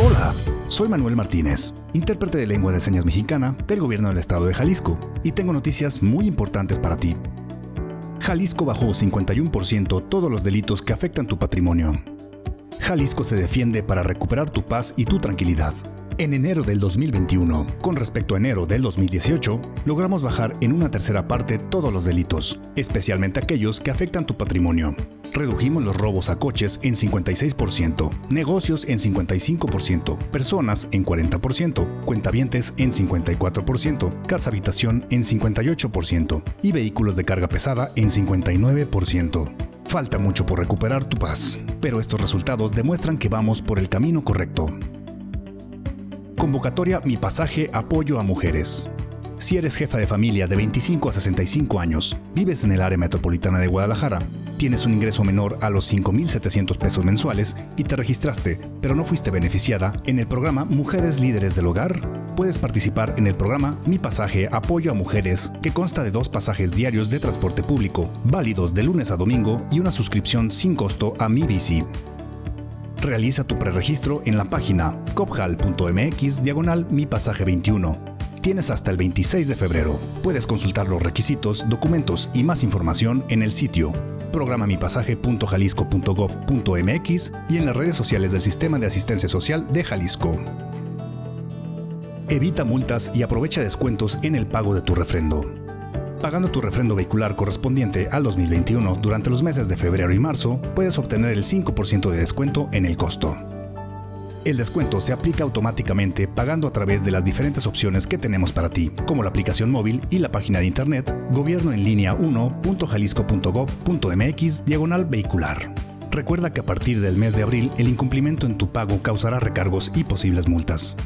Hola, soy Manuel Martínez, intérprete de lengua de señas mexicana del gobierno del estado de Jalisco, y tengo noticias muy importantes para ti. Jalisco bajó 51% todos los delitos que afectan tu patrimonio. Jalisco se defiende para recuperar tu paz y tu tranquilidad. En enero del 2021, con respecto a enero del 2018, logramos bajar en una tercera parte todos los delitos, especialmente aquellos que afectan tu patrimonio. Redujimos los robos a coches en 56%, negocios en 55%, personas en 40%, cuentavientes en 54%, casa habitación en 58% y vehículos de carga pesada en 59%. Falta mucho por recuperar tu paz, pero estos resultados demuestran que vamos por el camino correcto. Convocatoria Mi Pasaje Apoyo a Mujeres. Si eres jefa de familia de 25 a 65 años, vives en el área metropolitana de Guadalajara, tienes un ingreso menor a los 5.700 pesos mensuales y te registraste, pero no fuiste beneficiada en el programa Mujeres Líderes del Hogar, puedes participar en el programa Mi Pasaje Apoyo a Mujeres, que consta de dos pasajes diarios de transporte público, válidos de lunes a domingo y una suscripción sin costo a Mi Bici. Realiza tu preregistro en la página copjal.mx diagonal mi pasaje 21. Tienes hasta el 26 de febrero. Puedes consultar los requisitos, documentos y más información en el sitio programamipasaje.jalisco.gov.mx y en las redes sociales del Sistema de Asistencia Social de Jalisco. Evita multas y aprovecha descuentos en el pago de tu refrendo. Pagando tu refrendo vehicular correspondiente al 2021 durante los meses de febrero y marzo, puedes obtener el 5% de descuento en el costo. El descuento se aplica automáticamente pagando a través de las diferentes opciones que tenemos para ti, como la aplicación móvil y la página de internet gobierno en línea 1.jalisco.gov.mx diagonal vehicular. Recuerda que a partir del mes de abril el incumplimiento en tu pago causará recargos y posibles multas.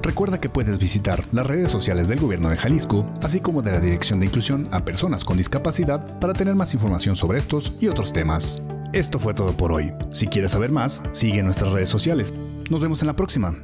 Recuerda que puedes visitar las redes sociales del Gobierno de Jalisco, así como de la Dirección de Inclusión a Personas con Discapacidad, para tener más información sobre estos y otros temas. Esto fue todo por hoy. Si quieres saber más, sigue nuestras redes sociales. Nos vemos en la próxima.